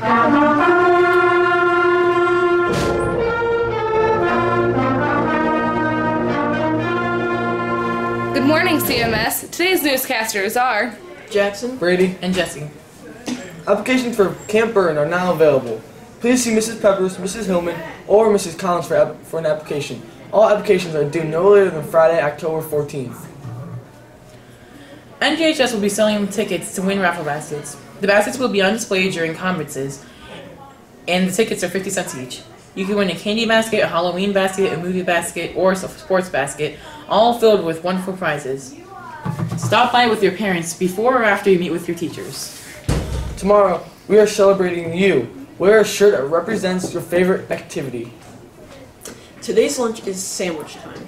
Good morning, CMS. Today's newscasters are Jackson. Brady. And Jesse. Applications for Camp Burn are now available. Please see Mrs. Peppers, Mrs. Hillman, or Mrs. Collins for, for an application. All applications are due no later than Friday, October 14th. NJHS will be selling tickets to win raffle baskets. The baskets will be on display during conferences, and the tickets are 50 cents each. You can win a candy basket, a Halloween basket, a movie basket, or a sports basket, all filled with wonderful prizes. Stop by with your parents before or after you meet with your teachers. Tomorrow, we are celebrating you. Wear a shirt that represents your favorite activity. Today's lunch is sandwich time.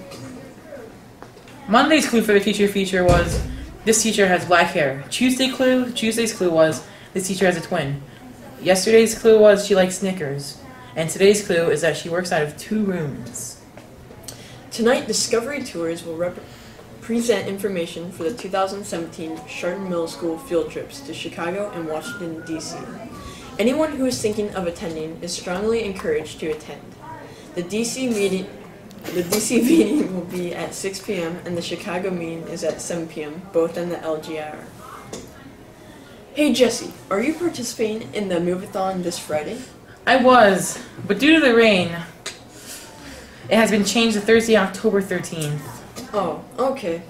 Monday's clue for the teacher feature was this teacher has black hair. Tuesday clue, Tuesday's clue was this teacher has a twin. Yesterday's clue was she likes Snickers. And today's clue is that she works out of two rooms. Tonight, Discovery Tours will rep- present information for the 2017 Chardon Middle School field trips to Chicago and Washington, D.C. Anyone who is thinking of attending is strongly encouraged to attend. The D.C. meeting the DC meeting will be at 6 p.m. and the Chicago meeting is at 7 p.m., both in the LGR. Hey Jesse, are you participating in the Movathon this Friday? I was, but due to the rain, it has been changed to Thursday, October 13th. Oh, okay.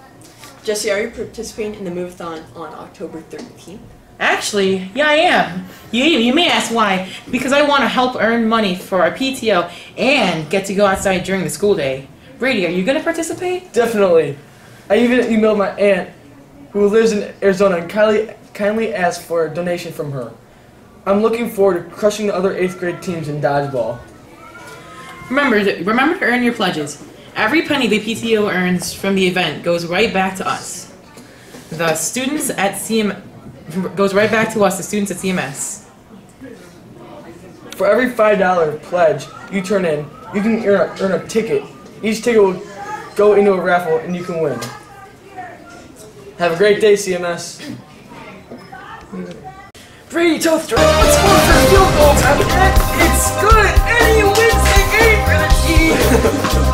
Jesse, are you participating in the Movathon on October 13th? Actually, yeah, I am. You, you may ask why. Because I want to help earn money for our PTO and get to go outside during the school day. Brady, are you going to participate? Definitely. I even emailed my aunt, who lives in Arizona, and kindly, kindly asked for a donation from her. I'm looking forward to crushing the other 8th grade teams in dodgeball. Remember, to, remember to earn your pledges. Every penny the PTO earns from the event goes right back to us. The students at CM goes right back to us, the students at CMS. For every $5 pledge you turn in, you can earn a, earn a ticket. Each ticket will go into a raffle and you can win. Have a great day, CMS. Brady! Let's score for field goal, It's good, and he wins the game for the team.